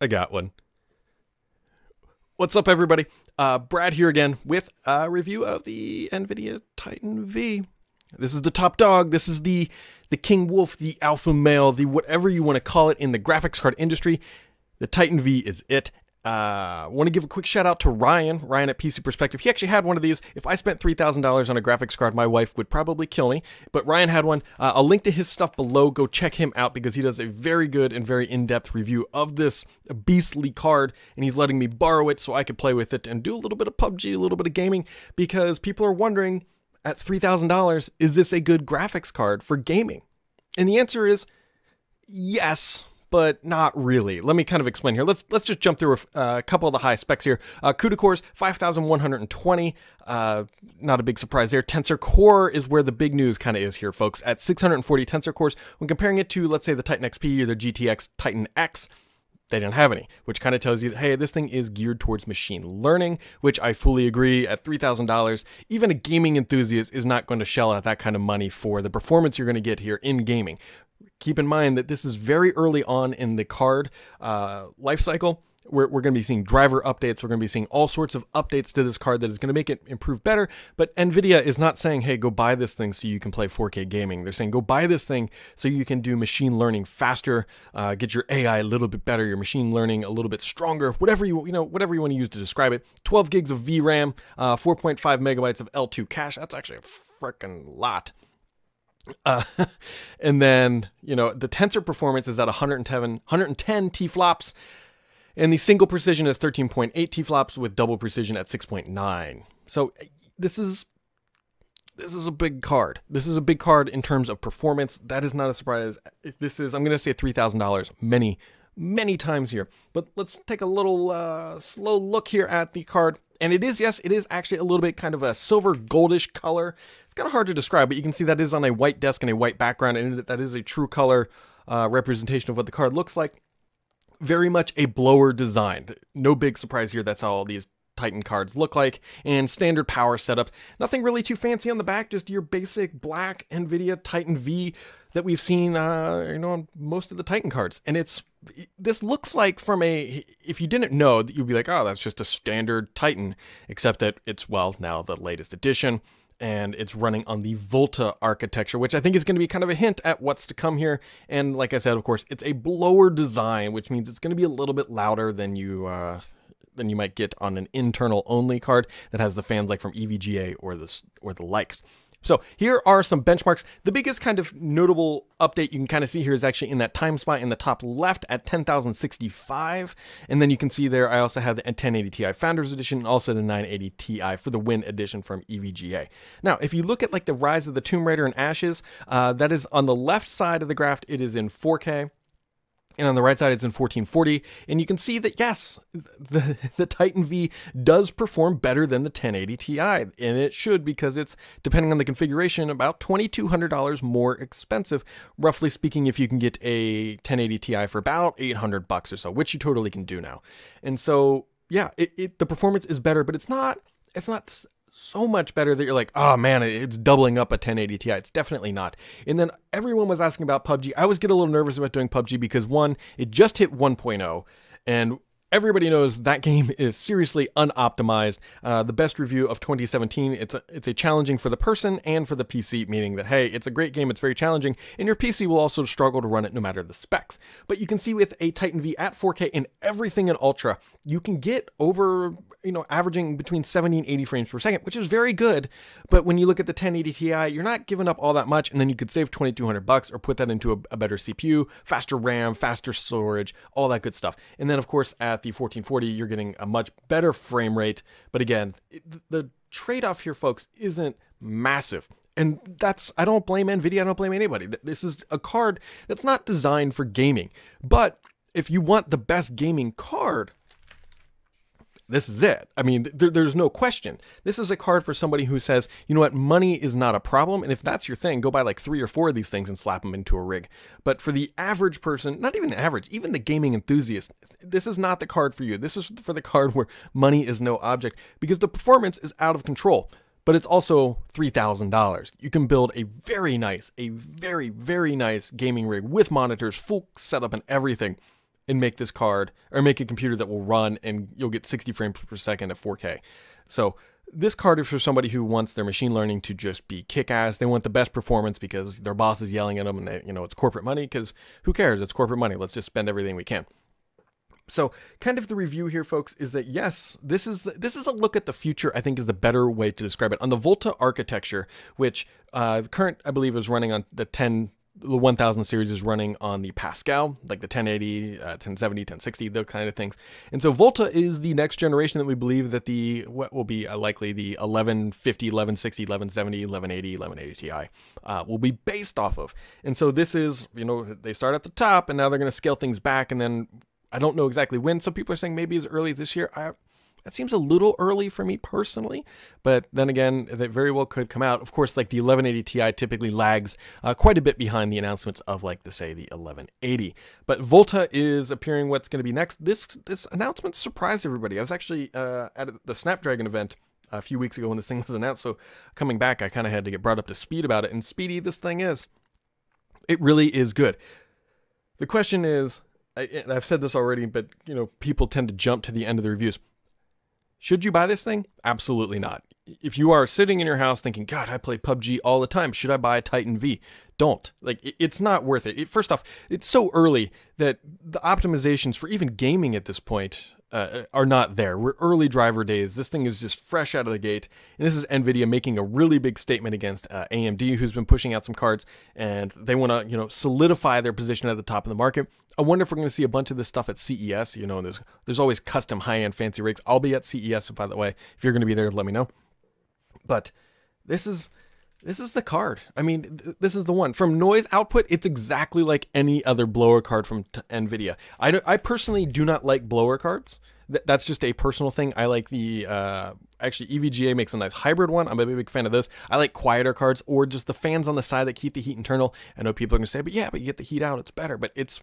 I got one. What's up, everybody? Uh, Brad here again with a review of the NVIDIA Titan V. This is the top dog. This is the the king wolf, the alpha male, the whatever you want to call it in the graphics card industry. The Titan V is it, uh, want to give a quick shout out to Ryan, Ryan at PC Perspective. He actually had one of these. If I spent $3,000 on a graphics card, my wife would probably kill me. But Ryan had one. Uh, I'll link to his stuff below. Go check him out because he does a very good and very in depth review of this beastly card. And he's letting me borrow it so I could play with it and do a little bit of PUBG, a little bit of gaming because people are wondering at $3,000, is this a good graphics card for gaming? And the answer is yes but not really. Let me kind of explain here. Let's let's just jump through a, uh, couple of the high specs here. Uh, CUDA cores 5120. Uh, not a big surprise there. Tensor Core is where the big news kind of is here, folks. At 640 Tensor cores, when comparing it to let's say the Titan XP or the GTX Titan X, they didn't have any, which kind of tells you hey, this thing is geared towards machine learning, which I fully agree. At $3,000, even a gaming enthusiast is not going to shell out that kind of money for the performance you're going to get here in gaming keep in mind that this is very early on in the card uh, life cycle. We're, we're going to be seeing driver updates. We're going to be seeing all sorts of updates to this card that is going to make it improve better. But NVIDIA is not saying, hey, go buy this thing so you can play 4K gaming. They're saying, go buy this thing so you can do machine learning faster, uh, get your AI a little bit better, your machine learning a little bit stronger, whatever you, you know, whatever you want to use to describe it. 12 gigs of VRAM, uh, 4.5 megabytes of L2 cache. That's actually a freaking lot. Uh, and then, you know, the tensor performance is at 110, 110 T-flops, and the single precision is 13.8 T-flops with double precision at 6.9. So this is this is a big card. This is a big card in terms of performance. That is not a surprise. This is, I'm going to say $3,000 many, many times here. But let's take a little uh, slow look here at the card. And it is, yes, it is actually a little bit kind of a silver goldish color. Kind of hard to describe, but you can see that is on a white desk and a white background, and that is a true color uh, representation of what the card looks like. Very much a blower design. No big surprise here. That's how all these Titan cards look like, and standard power setups. Nothing really too fancy on the back, just your basic black NVIDIA Titan V that we've seen, uh, you know, on most of the Titan cards. And it's this looks like from a if you didn't know you'd be like, oh, that's just a standard Titan, except that it's well now the latest edition and it's running on the Volta architecture, which I think is going to be kind of a hint at what's to come here. And like I said, of course, it's a blower design, which means it's going to be a little bit louder than you uh, than you might get on an internal only card that has the fans like from EVGA or the or the likes. So here are some benchmarks. The biggest kind of notable update you can kind of see here is actually in that time spot in the top left at 10,065. And then you can see there, I also have the 1080 Ti Founders Edition and also the 980 Ti for the Win Edition from EVGA. Now, if you look at like the Rise of the Tomb Raider and Ashes, uh, that is on the left side of the graph, it is in 4K and on the right side it's in 1440 and you can see that yes the the Titan V does perform better than the 1080 Ti and it should because it's depending on the configuration about $2200 more expensive. Roughly speaking if you can get a 1080 Ti for about 800 bucks or so which you totally can do now. And so yeah it, it the performance is better but it's not it's not so much better that you're like, oh man, it's doubling up a 1080 Ti. It's definitely not. And then everyone was asking about PUBG. I always get a little nervous about doing PUBG because one, it just hit 1.0, and everybody knows that game is seriously unoptimized. Uh, the best review of 2017. It's a, it's a challenging for the person and for the PC, meaning that hey, it's a great game. It's very challenging, and your PC will also struggle to run it no matter the specs. But you can see with a Titan V at 4K and everything in Ultra, you can get over you know averaging between 70 and 80 frames per second, which is very good. But when you look at the 1080 Ti, you're not giving up all that much, and then you could save 2,200 bucks or put that into a, a better CPU, faster RAM, faster storage, all that good stuff. And then of course at the 1440, you're getting a much better frame rate. But again, the trade off here, folks, isn't massive. And that's, I don't blame NVIDIA, I don't blame anybody. This is a card that's not designed for gaming. But if you want the best gaming card, this is it. I mean, there, there's no question. This is a card for somebody who says, you know what, money is not a problem. And if that's your thing, go buy like three or four of these things and slap them into a rig. But for the average person, not even the average, even the gaming enthusiast, this is not the card for you. This is for the card where money is no object because the performance is out of control. But it's also $3,000. You can build a very nice, a very, very nice gaming rig with monitors, full setup, and everything and make this card or make a computer that will run and you'll get 60 frames per second at 4K. So this card is for somebody who wants their machine learning to just be kick-ass. They want the best performance because their boss is yelling at them and they, you know, it's corporate money because who cares? It's corporate money. Let's just spend everything we can. So, kind of the review here, folks, is that yes, this is this is a look at the future. I think is the better way to describe it on the Volta architecture, which uh, the current I believe is running on the 10 the 1000 series is running on the Pascal, like the 1080, uh, 1070, 1060, those kind of things. And so Volta is the next generation that we believe that the, what will be uh, likely the 1150, 1160, 1170, 1180, 1180 Ti uh, will be based off of. And so this is, you know, they start at the top and now they're going to scale things back. And then I don't know exactly when. Some people are saying maybe as early this year. I, that seems a little early for me personally, but then again, that very well could come out. Of course, like the 1180 Ti typically lags uh, quite a bit behind the announcements of like the say the 1180. But Volta is appearing. What's going to be next? This this announcement surprised everybody. I was actually uh, at the Snapdragon event a few weeks ago when this thing was announced. So coming back, I kind of had to get brought up to speed about it. And speedy this thing is. It really is good. The question is, I've said this already, but you know, people tend to jump to the end of the reviews. Should you buy this thing? Absolutely not. If you are sitting in your house thinking, God, I play PUBG all the time. Should I buy a Titan V? Don't. Like, it's not worth it. First off, it's so early that the optimizations for even gaming at this point uh, are not there. We're early driver days. This thing is just fresh out of the gate. And this is NVIDIA making a really big statement against uh, AMD, who's been pushing out some cards, and they want to, you know, solidify their position at the top of the market. I wonder if we're going to see a bunch of this stuff at CES. You know, there's there's always custom high-end fancy rigs. I'll be at CES, by the way. If you're going to be there, let me know. But this is this is the card. I mean, th this is the one. From noise output, it's exactly like any other blower card from NVIDIA. I, I personally do not like blower cards. Th that's just a personal thing. I like the, uh, actually EVGA makes a nice hybrid one. I'm a big fan of this. I like quieter cards or just the fans on the side that keep the heat internal. I know people are going to say, but yeah, but you get the heat out, it's better. But it's,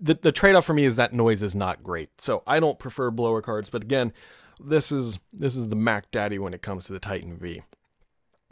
the, the trade-off for me is that noise is not great. So I don't prefer blower cards. But again, this is, this is the Mac Daddy when it comes to the Titan V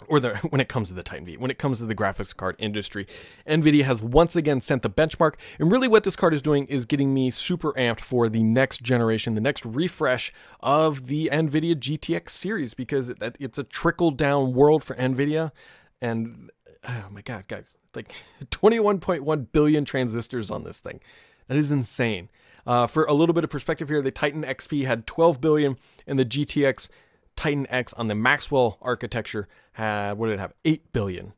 or the, when it comes to the Titan V, when it comes to the graphics card industry, NVIDIA has once again sent the benchmark. And really what this card is doing is getting me super amped for the next generation, the next refresh of the NVIDIA GTX series, because it's a trickle down world for NVIDIA. And oh my God, guys, like 21.1 billion transistors on this thing. That is insane. Uh, for a little bit of perspective here, the Titan XP had 12 billion and the GTX Titan X on the Maxwell architecture had, what did it have? 8 billion.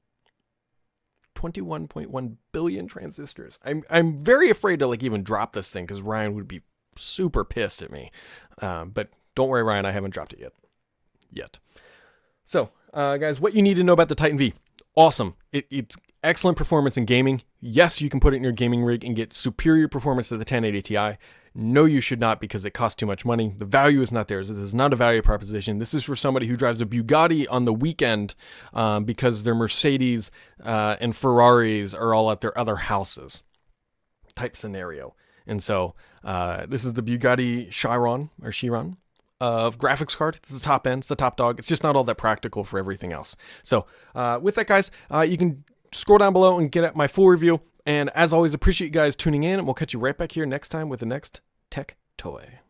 21.1 billion transistors. I'm, I'm very afraid to like even drop this thing because Ryan would be super pissed at me. Um, but don't worry, Ryan, I haven't dropped it yet. Yet. So, uh, guys, what you need to know about the Titan V. Awesome. It, it's excellent performance in gaming. Yes, you can put it in your gaming rig and get superior performance to the 1080 Ti. No, you should not because it costs too much money. The value is not there. This is not a value proposition. This is for somebody who drives a Bugatti on the weekend um, because their Mercedes uh, and Ferraris are all at their other houses type scenario. And so uh, this is the Bugatti Chiron or Chiron of graphics card. It's the top end. It's the top dog. It's just not all that practical for everything else. So uh, with that, guys, uh, you can scroll down below and get at my full review. And as always, appreciate you guys tuning in, and we'll catch you right back here next time with the next tech toy.